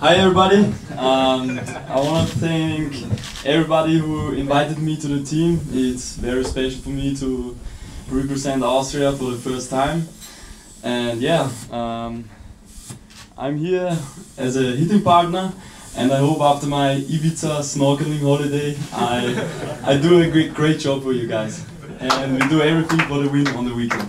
Hi everybody. Um, I want to thank everybody who invited me to the team. It's very special for me to represent Austria for the first time. And yeah, um, I'm here as a hitting partner, and I hope after my Ibiza snorkeling holiday, I I do a great, great job for you guys, and we do everything for the win on the weekend.